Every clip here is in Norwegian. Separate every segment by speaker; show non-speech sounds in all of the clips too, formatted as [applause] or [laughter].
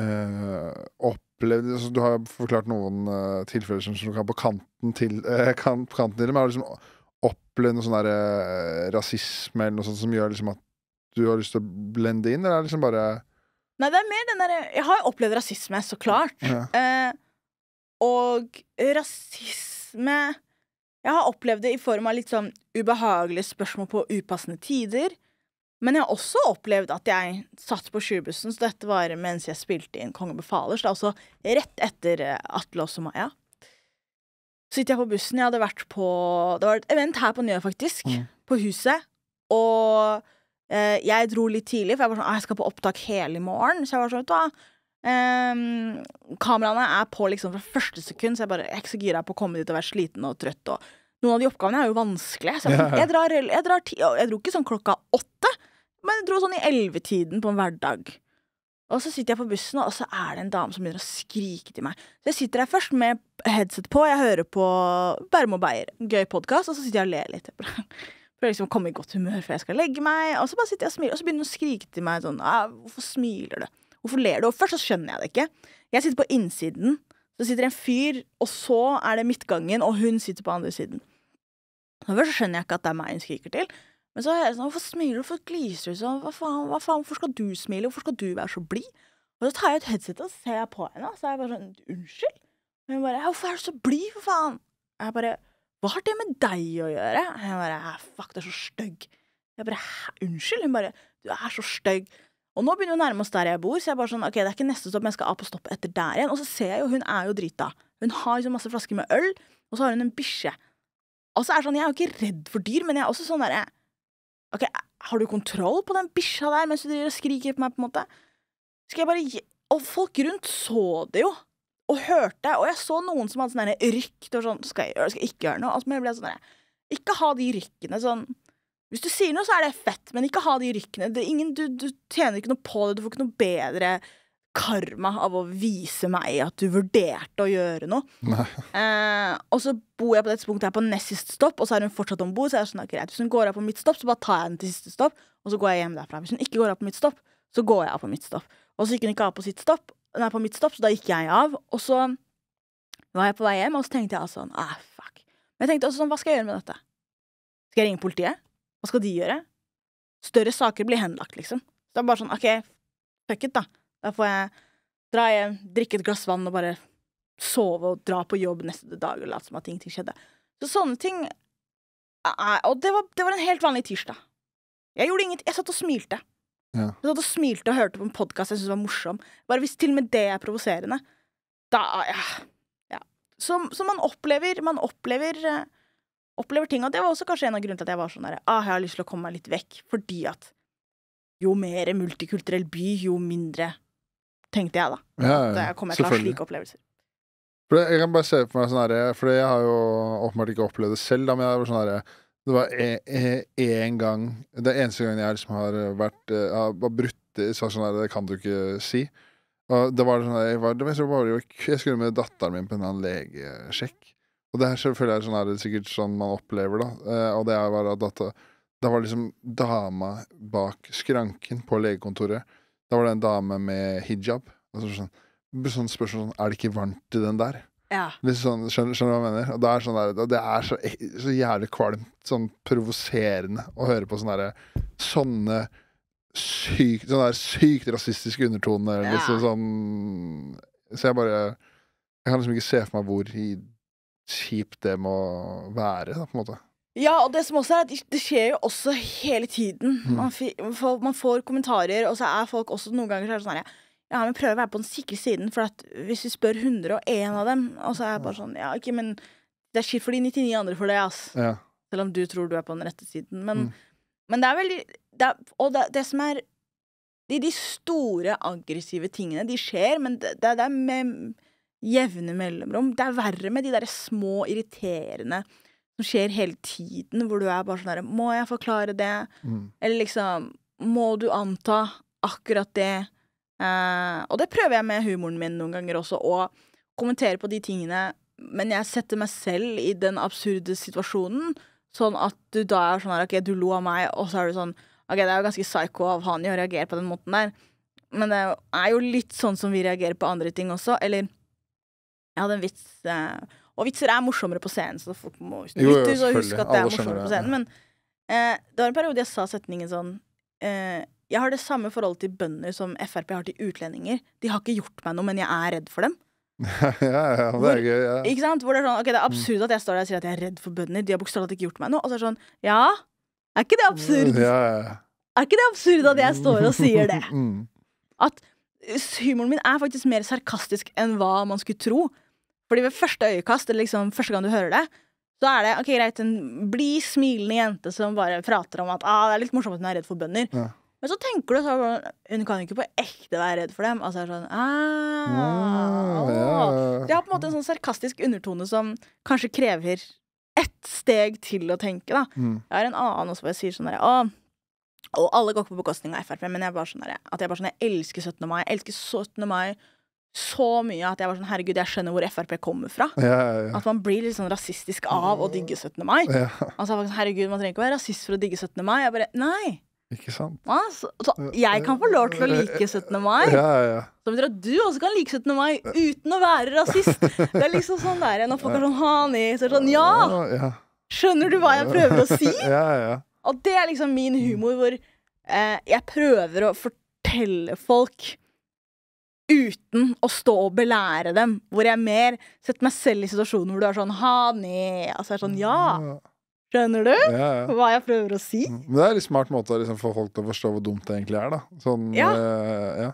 Speaker 1: eh, opplevd altså, Du har forklart noen uh, tilfeller som, som kan på kanten til uh, [laughs] kan, på kanten til men har du liksom opplevd noe sånn der rasisme eller noe sånt som gjør liksom at du har lyst til å blende inn, eller er det liksom bare
Speaker 2: Nei, det er mer den derre Jeg har jo opplevd rasisme, så klart.
Speaker 1: Ja.
Speaker 2: Og rasisme Jeg har opplevd det i form av litt sånn ubehagelige spørsmål på upassende tider. Men jeg har også opplevd at jeg satt på sjubussen, så dette var mens jeg spilte inn Kongen befaler, så det er altså rett etter eh, Atle og Maja. Så sitter jeg på bussen. Jeg hadde vært på Det var et event her på Njø, faktisk.
Speaker 1: Mm.
Speaker 2: På huset. Og eh, jeg dro litt tidlig, for jeg var sånn «Ah, Jeg skal på opptak hele i morgen. Så jeg var sånn, vet ehm, kameraene er på liksom fra første sekund, så jeg bare Jeg er ikke så gira på å komme dit og være sliten og trøtt. Og noen av de oppgavene er jo vanskelige. Så jeg, jeg, drar, jeg, drar jeg dro ikke sånn klokka åtte, men jeg dro sånn i ellevetiden på en hverdag. Og så sitter jeg på bussen, og så er det en dame som begynner å skrike til meg. Så jeg sitter der først med headset på, jeg hører på Bærum og Beyer, gøy podkast, og så sitter jeg og ler litt. Å liksom komme i godt humør før jeg skal legge meg. Og så bare sitter jeg og smiler, og så begynner hun å skrike til meg sånn «Ah, Hvorfor smiler du? Hvorfor ler du? Og først så skjønner jeg det ikke. Jeg sitter på innsiden, så sitter en fyr, og så er det midtgangen, og hun sitter på andre siden. Og først så skjønner jeg ikke at det er meg hun skriker til. Men så er jeg sånn, hvorfor smiler du, hvorfor gliser du sånn, hva faen, hva faen, hvorfor skal du smile, hvorfor skal du være så blid? Og så tar jeg ut headsetet og ser jeg på henne, og så er jeg bare sånn, unnskyld? Og hun bare, hvorfor er du så blid, for faen? Jeg bare, hva har det med deg å gjøre? Jeg bare, fuck, du er så stygg. Jeg bare, unnskyld? Hun bare, du er så stygg. Og nå begynner vi å nærme oss der jeg bor, så jeg bare sånn, ok, det er ikke neste stopp, men jeg skal av på stopp etter der igjen. Og så ser jeg jo, hun er jo drita. Hun har liksom masse flasker med øl, og så har hun en bikkje. Og så er det sånn, jeg er jo ikke redd for dyr, men jeg er også sånn derre Ok, har du kontroll på den bikkja der mens du driver og skriker på meg, på en måte? Skal jeg bare gi Og folk rundt så det jo, og hørte, og jeg så noen som hadde sånn rykk. Var sånn, skal jeg gjøre skal jeg ikke gjøre noe? Altså, men jeg ble sånn Ikke ha de rykkene sånn Hvis du sier noe, så er det fett, men ikke ha de rykkene. Det ingen, du, du tjener ikke noe på det, du får ikke noe bedre karma av å vise meg at du vurderte å gjøre noe. Eh, og så bor jeg på dette punktet her på nest siste stopp, og så er hun fortsatt om bord. Så sånn, greit. Hvis hun går av på mitt stopp, så bare tar jeg den til siste stopp, og så går jeg hjem derfra. Hvis hun ikke går av på mitt stopp, så går jeg av på mitt stopp. Og så gikk hun ikke av på sitt stopp, nei, på mitt stopp, så da gikk jeg av. Og så var jeg på vei hjem, og så tenkte jeg sånn, ah, fuck. Men jeg tenkte også sånn, hva skal jeg gjøre med dette? Skal jeg ringe politiet? Hva skal de gjøre? Større saker blir henlagt, liksom. Så det er bare sånn, ok, fuck it, da. Da får jeg dra hjem, drikke et glass vann og bare sove og dra på jobb neste dag og late som at ingenting skjedde. Så sånne ting Og det var, det var en helt vanlig tirsdag. Jeg gjorde ingenting. Jeg satt og smilte.
Speaker 1: Ja.
Speaker 2: Jeg satt og smilte og hørte på en podkast jeg syntes var morsom. Bare hvis til og med det er provoserende, da ja. ja. Så, så man opplever Man opplever eh, Opplever ting. Og det var også kanskje en av grunnene til at jeg var sånn der ah, Jeg har lyst til å komme meg litt vekk. Fordi at jo mer multikulturell by, jo mindre Tenkte jeg, da.
Speaker 1: Ja,
Speaker 2: At jeg kommer til å ha slike opplevelser.
Speaker 1: For jeg kan bare se for meg sånn herre For jeg har jo åpenbart ikke opplevd det selv, da, men jeg var sånn herre Det var én gang Det er eneste gangen jeg liksom har vært eh, har brutt så sånn her Det kan du ikke si. Og det var sånn her, jeg, var, det var, jeg, var, jo- jeg skulle med datteren min på en annen legesjekk. Og det her selvfølgelig er sånn det er sikkert sånn man opplever, da. Eh, og det bare at da var liksom dama bak skranken på legekontoret. Da var det en dame med hijab. Altså sånn, sånn spørsmål sånn Er det ikke varmt i den der?
Speaker 2: Ja.
Speaker 1: Sånn, skjønner, skjønner du hva jeg mener? Og det er, sånn der, det er så, så jævlig kvalmt, sånn provoserende å høre på sånne derre Sånne sykt, sånne der sykt rasistiske undertoner.
Speaker 2: Ja.
Speaker 1: Liksom sånn Så jeg bare Jeg kan liksom ikke se for meg hvor kjipt det må være, da, på en måte.
Speaker 2: Ja, og det som også er at det skjer jo også hele tiden.
Speaker 1: Mm.
Speaker 2: Man, får- man får kommentarer, og så er folk også noen ganger så er det sånn her Ja, men prøv å være på den sikre siden, for hvis vi spør 101 av dem, og så er jeg bare sånn Ja, ikke, men det er skitt for de 99 andre for det, ass.
Speaker 1: Ja.
Speaker 2: Selv om du tror du er på den rette siden. Men,
Speaker 1: Mm.
Speaker 2: men det er veldig det er, Og det, det som er de, de store aggressive tingene, de skjer, men det, det, er med jevne mellomrom. Det er verre med de der små, irriterende som skjer hele tiden, hvor du er bare sånn herre Må jeg forklare det?
Speaker 1: Mm.
Speaker 2: Eller liksom Må du anta akkurat det? Eh, og det prøver jeg med humoren min noen ganger også, å kommentere på de tingene, men jeg setter meg selv i den absurde situasjonen, sånn at du da er sånn her OK, du lo av meg, og så er du sånn OK, det er jo ganske psycho av han å reagere på den måten der. men det er jo litt sånn som vi reagerer på andre ting også. Eller jeg hadde en vits eh, Og vitser er morsommere på scenen, så folk må
Speaker 1: Jo, jo,
Speaker 2: lytter, så husk at det er morsommere på scenen. Men eh, det var en periode jeg sa setningen sånn eh, Jeg har det samme forholdet til bønder som Frp har til utlendinger. De har ikke gjort meg noe, men jeg er redd for dem. [laughs]
Speaker 1: ja, ja, det er gøy. Ja.
Speaker 2: Ikke sant? Hvor det er sånn, ok, det er
Speaker 1: Mm.
Speaker 2: absurd at jeg står der og sier at jeg er redd for bønder. De har bokstavelig ikke gjort meg noe. Og så er det sånn, ja, er ikke det absurd?
Speaker 1: Ja, ja.
Speaker 2: Er ikke det absurd at jeg står og sier det? [laughs]
Speaker 1: Mm.
Speaker 2: At humoren min er faktisk mer sarkastisk enn hva man skulle tro. Fordi ved første øyekast, eller liksom første gang du hører det, så er det ok, greit, en blid, smilende jente som bare prater om at ah, det er litt morsomt at hun er redd for bønder.
Speaker 1: Ja.
Speaker 2: Men så tenker du sånn Hun kan jo ikke på ekte være redd for dem. Altså er sånn ah,
Speaker 1: Ah, ja,
Speaker 2: Det har på en måte en sånn sarkastisk undertone som kanskje krever ett steg til å tenke, da.
Speaker 1: Mm.
Speaker 2: Jeg har en annen også hvor jeg sier sånn derre Å Og alle går ikke på bekostning av Frp, men jeg bare sånn at jeg bare sånn Jeg elsker 17. mai. Jeg elsker 17. mai så mye at jeg var sånn Herregud, jeg skjønner hvor Frp kommer fra.
Speaker 1: Ja, ja, ja.
Speaker 2: At man blir litt sånn rasistisk av å digge 17. mai. Altså, faktisk, sånn, Herregud, man trenger ikke å være rasist for å digge 17. mai. Jeg bare Nei.
Speaker 1: Ikke sant?
Speaker 2: Hva? Så, så jeg kan få lov til å like 17. mai.
Speaker 1: Ja, ja, ja.
Speaker 2: Betyr at du også kan like 17. mai uten å være rasist. Det er liksom sånn der Når folk er sånn Hani, så er det sånn Ja! Skjønner du hva jeg prøver å si?
Speaker 1: Ja, ja.
Speaker 2: Og det er liksom min humor, hvor eh, jeg prøver å fortelle folk uten å stå og belære dem. Hvor jeg mer setter meg selv i situasjoner hvor du er sånn ha ned. Altså jeg er sånn ja, skjønner du
Speaker 1: ja, ja.
Speaker 2: hva jeg prøver å si?
Speaker 1: Mm. Men det er en litt smart måte å liksom få folk til å forstå hvor dumt det egentlig er, da. Sånn,
Speaker 2: Ja.
Speaker 1: eh, ja.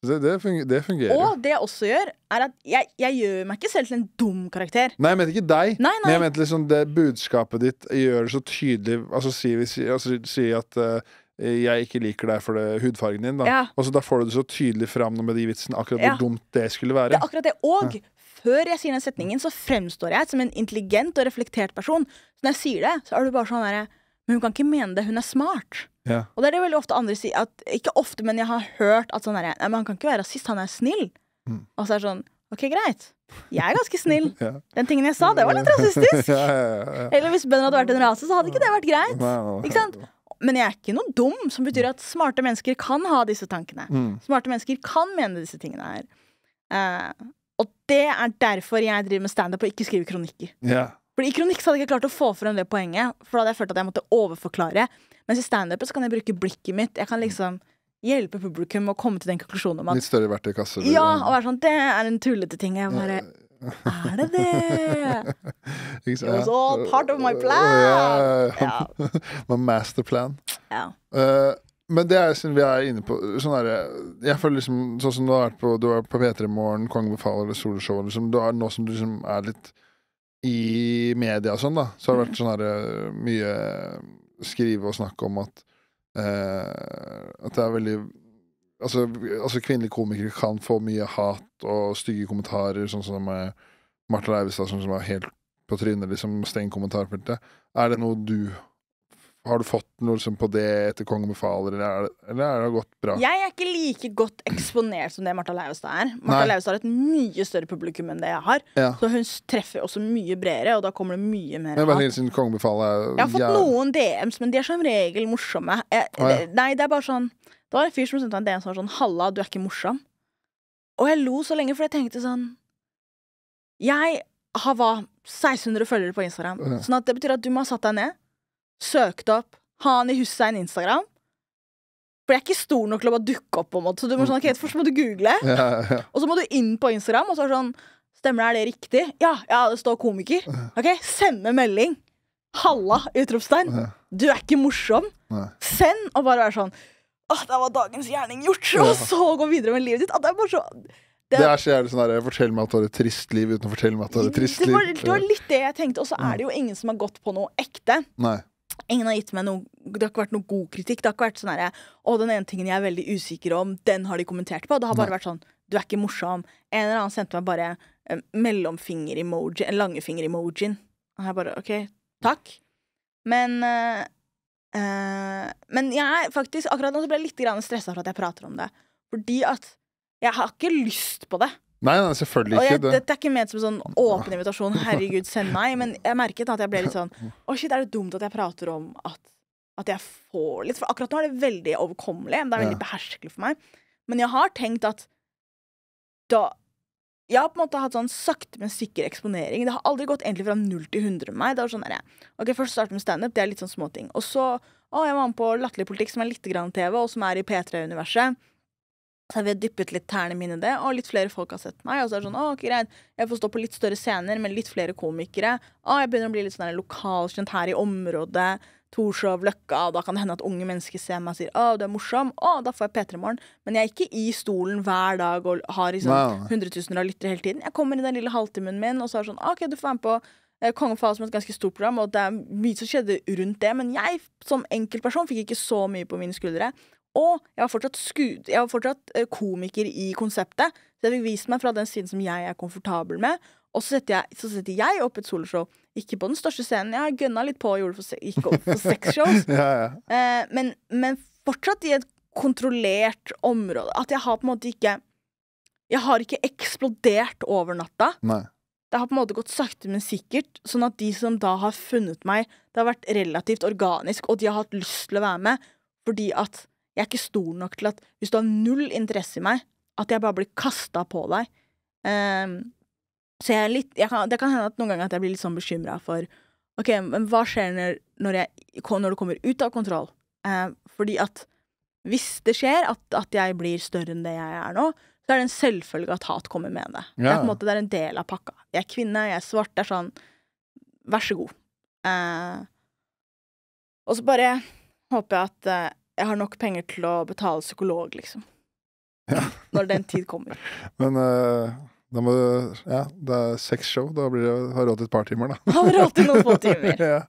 Speaker 1: Det, det, funger, det fungerer.
Speaker 2: Og det jeg også gjør, er at jeg, jeg gjør meg ikke selv til en dum karakter.
Speaker 1: Nei, jeg mente ikke deg.
Speaker 2: Nei,
Speaker 1: Men jeg mente liksom det budskapet ditt gjør det så tydelig Altså si, si, altså, si at eh, jeg ikke liker deg for det, hudfargen din, da.
Speaker 2: Ja.
Speaker 1: Og så da får du det så tydelig fram med de vitsene, akkurat
Speaker 2: Ja.
Speaker 1: hvor dumt det skulle være.
Speaker 2: Det er akkurat det. Og før jeg sier den setningen, så fremstår jeg som en intelligent og reflektert person. Så når jeg sier det, så er du bare sånn derre Men hun kan ikke mene det, hun er smart.
Speaker 1: Ja.
Speaker 2: Og det er det veldig ofte andre sier. At, ikke ofte, men jeg har hørt at sånn derre Nei, men han kan ikke være rasist, han er snill.
Speaker 1: Mm.
Speaker 2: Og så er det sånn OK, greit. Jeg er ganske snill. [laughs]
Speaker 1: Ja.
Speaker 2: Den tingen jeg sa, det var litt rasistisk. [laughs]
Speaker 1: ja, ja, ja, ja.
Speaker 2: Eller hvis bønder hadde vært en rase, så hadde ikke det vært greit. Ikke sant? Men jeg er ikke noe dum, som betyr at smarte mennesker kan ha disse tankene.
Speaker 1: Mm.
Speaker 2: Smarte mennesker kan mene disse tingene her. Uh, og det er derfor jeg driver med standup og ikke skriver kronikker.
Speaker 1: Yeah.
Speaker 2: Fordi I kronikk så hadde jeg ikke klart å få frem det poenget, for da hadde jeg følt at jeg måtte overforklare. Mens i standup kan jeg bruke blikket mitt. Jeg kan liksom hjelpe publikum å komme til den konklusjonen om at
Speaker 1: Litt større verktøykasse.
Speaker 2: ja, og være sånn Det er en tullete ting. Jeg bare Er det det? It was all part of my plan.
Speaker 1: ja. [laughs] My masterplan.
Speaker 2: ja.
Speaker 1: Uh, men det er siden vi er inne på sånn derre Jeg føler liksom Sånn som du har vært på Du har vært på P3 Morgen, Kongen befaler eller Soloshow liksom, du er, Nå som du liksom er litt i media og sånn, da, så har det vært sånn herre mye skrive og snakke om at uh, At det er veldig Altså, altså kvinnelige komikere kan få mye hat og stygge kommentarer, sånn som med Martha Leivestad, som var helt på trynet, liksom, steng kommentarfeltet. Er det noe du Har du fått noe liksom, på det etter Kongen befaler, eller er det, eller er det gått bra?
Speaker 2: Jeg er ikke like godt eksponert som det Martha Leivestad er. Martha Leivestad har et mye større publikum enn det jeg har.
Speaker 1: Ja.
Speaker 2: Så hun treffer også mye bredere, og da kommer det mye mer hat.
Speaker 1: er
Speaker 2: Jeg har fått noen DMs, men de er som regel morsomme. Jeg,
Speaker 1: ah, ja.
Speaker 2: Nei, det er bare sånn Det var en fyr som sendte meg en DM som var sånn 'Halla, du er ikke morsom'. Og jeg lo så lenge, for jeg tenkte sånn Jeg har hva 1600 følgere på Instagram.
Speaker 1: Ja.
Speaker 2: Sånn at det betyr at du må ha satt deg ned, søkt opp, ha han i Hussein Instagram. For jeg er ikke stor nok til å bare dukke opp. på en måte Så du må sånn, ok, Først må du google,
Speaker 1: ja, ja,
Speaker 2: og så må du inn på Instagram, og så er det sånn Stemmer det, er det riktig? Ja, ja, det står komiker. Ok, Sende melding. Halla! Utropstegn. Du er ikke morsom. Send! Og bare være sånn Åh, der var dagens gjerning gjort! Og så gå videre med livet ditt. At det er bare så
Speaker 1: Det er så jævlig sånn der Fortell meg at du har et trist liv uten å fortelle meg at du har et trist
Speaker 2: det
Speaker 1: liv.
Speaker 2: var, det var litt det jeg tenkte. Og så er det jo ingen som har gått på noe ekte.
Speaker 1: Nei.
Speaker 2: Ingen har gitt meg noe Det har ikke vært noe god kritikk. Det har ikke vært sånn herre Å, den ene tingen jeg er veldig usikker om, den har de kommentert på. Det har bare vært sånn Du er ikke morsom. En eller annen sendte meg bare eh, mellomfinger-emoji, en langefinger-emojien. Og jeg bare OK, takk. Men eh, eh, Men jeg er faktisk Akkurat nå så ble jeg litt stressa for at jeg prater om det. Fordi at jeg har ikke lyst på det.
Speaker 1: Nei, nei, selvfølgelig
Speaker 2: Og jeg,
Speaker 1: ikke. Det.
Speaker 2: dette er ikke ment som en sånn åpen invitasjon. [laughs] Herregud, send meg. Men jeg merket at jeg ble litt sånn [laughs] Å, shit, er det dumt at jeg prater om at, at jeg får litt For akkurat nå er det veldig overkommelig. Det er veldig
Speaker 1: Ja.
Speaker 2: beherskelig for meg. Men jeg har tenkt at da Jeg har på en måte hatt sånn sakte, men sikker eksponering. Det har aldri gått egentlig fra null til 100 med meg. Det var sånn der, Ok, Først starte med standup, det er litt sånn småting. Og så å, jeg var med på Latterlig politikk, som er litt grann TV, og som er i P3-universet. Så har vi dyppet litt tærne mine i det, og litt flere folk har sett meg. Og så er det sånn, å, ok, greit, jeg får stå på litt større scener med litt flere komikere. Å, jeg begynner å bli litt sånn lokalkjent her i området. Torshov, Løkka, da kan det hende at unge mennesker ser meg og sier 'Å, du er morsom'. Å, da får jeg P3 Morgen. Men jeg er ikke i stolen hver dag og har liksom
Speaker 1: nei.
Speaker 2: hundretusener av lyttere hele tiden. Jeg kommer i den lille halvtimen min, og så er det sånn OK, du får være med på eh, Kongen faller som et ganske stort program, og det er mye som skjedde rundt det. Men jeg som enkeltperson fikk ikke så mye på mine skuldre. Og jeg var fortsatt, jeg var fortsatt eh, komiker i konseptet, så jeg fikk vist meg fra den siden som jeg er komfortabel med. Og så setter jeg, så setter jeg opp et soloshow. Ikke på den største scenen. Jeg gønna litt på og gjorde for, gikk opp for sexshows. [laughs]
Speaker 1: Ja, ja.
Speaker 2: Eh, men, men fortsatt i et kontrollert område. At jeg har på en måte ikke Jeg har ikke eksplodert over natta.
Speaker 1: Nei.
Speaker 2: Det har på en måte gått sakte, men sikkert. Sånn at de som da har funnet meg, det har vært relativt organisk, og de har hatt lyst til å være med. Fordi at jeg er ikke stor nok til at hvis du har null interesse i meg, at jeg bare blir kasta på deg. Ehm, så jeg er litt jeg kan, Det kan hende at noen ganger at jeg blir litt sånn bekymra for OK, men hva skjer når, når, jeg, når det kommer ut av kontroll? Eh, fordi at hvis det skjer at, at jeg blir større enn det jeg er nå, så er det en selvfølge at hat kommer med det. Det er på en måte det er en del av pakka. Jeg er kvinne, jeg er svart. Det er sånn Vær så god. Eh, og så bare håper jeg at eh, jeg har nok penger til å betale psykolog, liksom.
Speaker 1: Ja.
Speaker 2: Når den tid kommer. [laughs]
Speaker 1: Men eh, da må du Ja, det er seks show. Da blir det har råd til et par timer, da.
Speaker 2: Har råd til noen få [laughs] timer.
Speaker 1: ja.